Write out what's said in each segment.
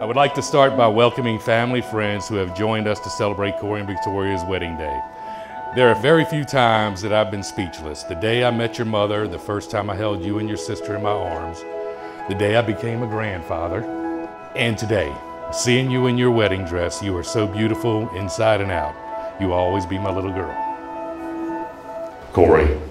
I would like to start by welcoming family friends who have joined us to celebrate Corey and Victoria's wedding day. There are very few times that I've been speechless. The day I met your mother, the first time I held you and your sister in my arms, the day I became a grandfather, and today, seeing you in your wedding dress, you are so beautiful inside and out. You will always be my little girl. Corey.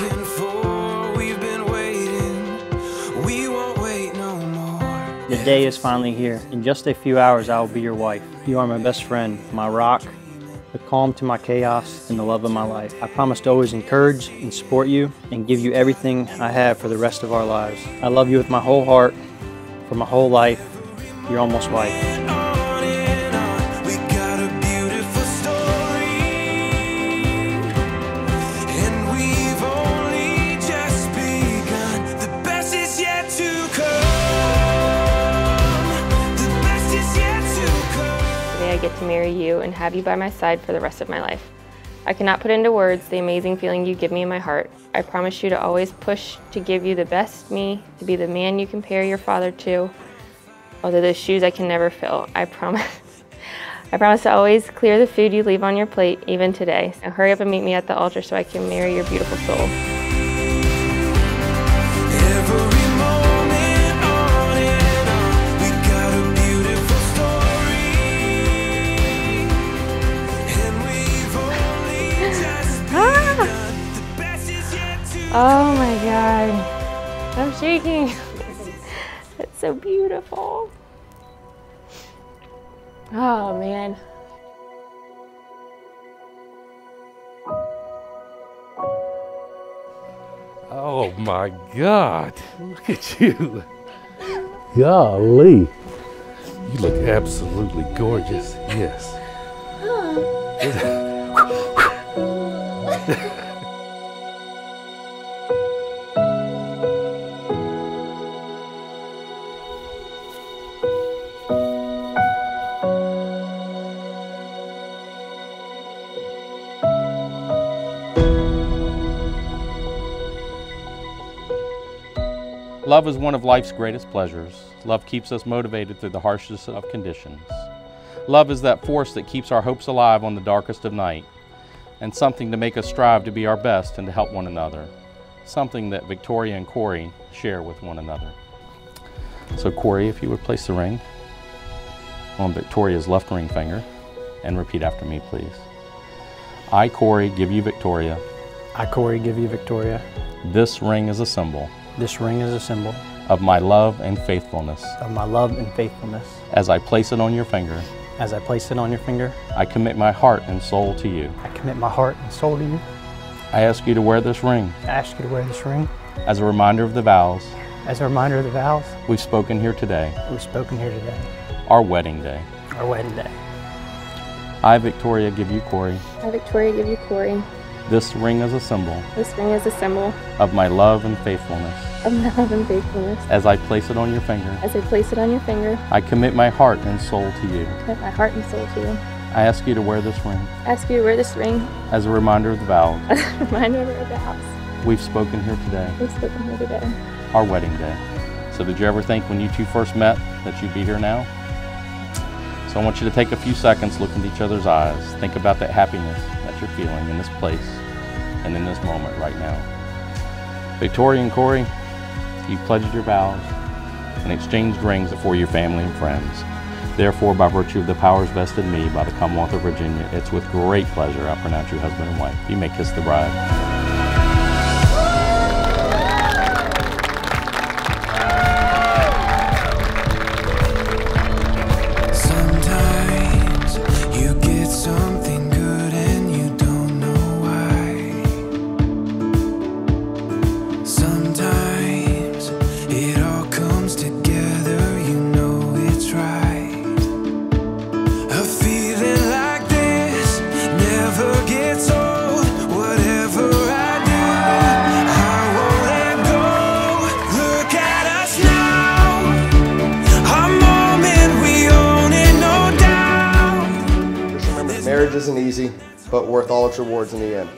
Looking for. We've been waiting. We won't wait no more. The day is finally here. In just a few hours, I will be your wife. You are my best friend, my rock, the calm to my chaos, and the love of my life. I promise to always encourage and support you and give you everything I have for the rest of our lives. I love you with my whole heart, for my whole life, your almost wife. I get to marry you and have you by my side for the rest of my life. I cannot put into words the amazing feeling you give me in my heart. I promise you to always push to give you the best me, to be the man you compare your father to. Although those shoes I can never fill, I promise. I promise to always clear the food you leave on your plate, even today. Now hurry up and meet me at the altar so I can marry your beautiful soul. God. I'm. That's so beautiful. Oh man. Oh my God. Look at you. Golly. You look absolutely gorgeous. Yes. Love is one of life's greatest pleasures. Love keeps us motivated through the harshest of conditions. Love is that force that keeps our hopes alive on the darkest of night, and something to make us strive to be our best and to help one another. Something that Victoria and Corey share with one another. So, Corey, if you would place the ring on Victoria's left ring finger and repeat after me, please. I, Corey, give you Victoria. I, Corey, give you Victoria. This ring is a symbol This ring is a symbol of my love and faithfulness. of my love and faithfulness. As I place it on your finger, As I place it on your finger, I commit my heart and soul to you. I commit my heart and soul to you. I ask you to wear this ring I ask you to wear this ring as a reminder of the vows as a reminder of the vows we've spoken here today, we've spoken here today, our wedding day. our wedding day. I, Victoria, give you Corey. I, Victoria, give you Corey. This ring is a symbol This ring is a symbol of my love and faithfulness. of my love and faithfulness. As I place it on your finger, As I place it on your finger, I commit my heart and soul to you. commit my heart and soul to you. I ask you to wear this ring I ask you to wear this ring as a reminder of the vows as a reminder of the house we've spoken here today, we've spoken here today. our wedding day. So, did you ever think when you two first met that you'd be here now? So, I want you to take a few seconds, look into each other's eyes, think about that happiness you're feeling in this place and in this moment right now. Victoria and Corey, you pledged your vows and exchanged rings before your family and friends. Therefore, by virtue of the powers vested in me by the Commonwealth of Virginia, it's with great pleasure I pronounce you husband and wife. You may kiss the bride. But worth all its rewards in the end.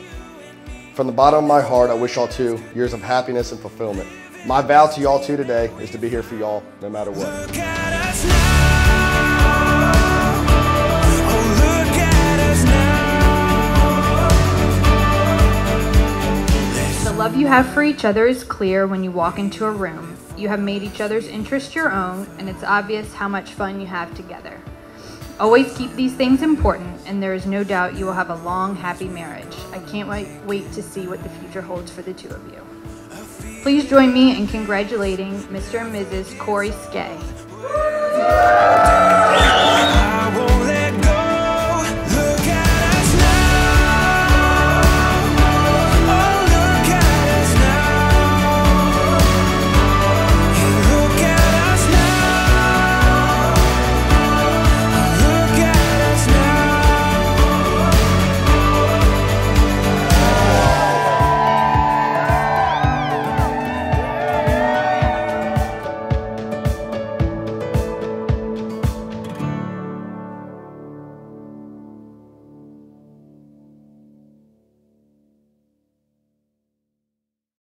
From the bottom of my heart, I wish y'all two years of happiness and fulfillment. My vow to y'all two today is to be here for y'all no matter what. Look at us now. Oh, look at us now. The love you have for each other is clear when you walk into a room. You have made each other's interests your own, and it's obvious how much fun you have together. Always keep these things important, and there is no doubt you will have a long, happy marriage. I can't wait, to see what the future holds for the two of you. Please join me in congratulating Mr. and Mrs. Corey Skay.